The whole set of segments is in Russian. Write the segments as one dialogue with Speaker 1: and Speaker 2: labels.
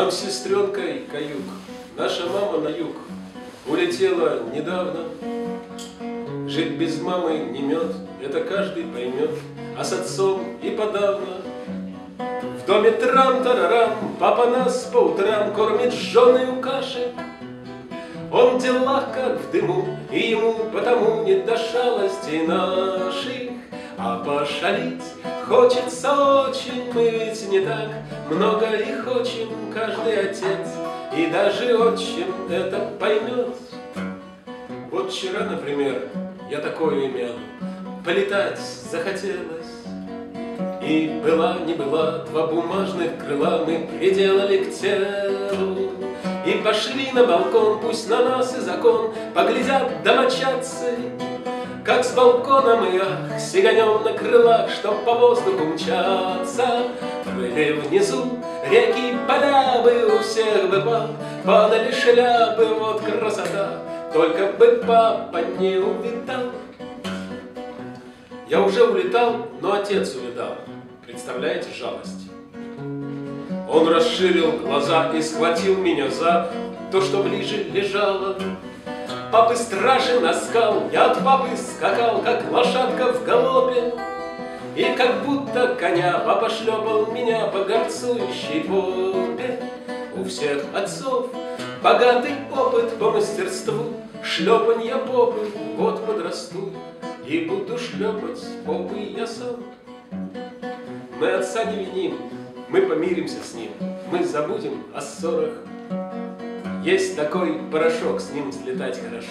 Speaker 1: Нам с сестренкой каюк, наша мама на юг Улетела недавно. Жить без мамы не мед, это каждый поймет, А с отцом и подавно. В доме трам-тарарам, папа нас по утрам Кормит жженую кашей. Он в делах, как в дыму, и ему потому не до шалостей наших. Пошалить хочется очень, мы ведь не так много и хочем, каждый отец и даже отчим это поймет. Вот вчера, например, я такое имел, полетать захотелось. И была, не была, два бумажных крыла мы приделали к телу. И пошли на балкон, пусть на нас и закон Поглядят домочадцы, как с балкона мы, ах, сиганем на крылах, Чтоб по воздуху мчаться. Были внизу реки, поля бы у всех бы Падали шляпы, вот красота, Только бы папа не увидал. Я уже улетал, но отец увидал. Представляете жалость? Он расширил глаза и схватил меня за то, что ближе лежало. Папы страшен оскал, я от папы скакал, как лошадка в галопе. И как будто коня папа шлепал меня по горцующей попе. У всех отцов богатый опыт по мастерству Шлепанья попы, вот подрасту И буду шлепать попы я сам. Мы отца не виним, мы помиримся с ним, мы забудем о ссорах. Есть такой порошок, с ним взлетать хорошо.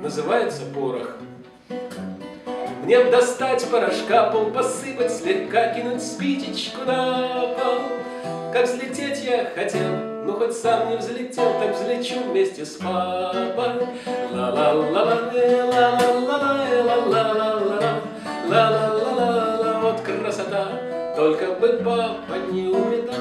Speaker 1: Называется порох. Мне б достать порошка, пол посыпать, слегка кинуть спичечку на пол. Как взлететь я хотел, ну хоть сам не взлетел, так взлечу вместе с папой. Ла-ла-ла-ла-ла-ла-ла-ла-ла-ла-ла, только бы папа не увидал.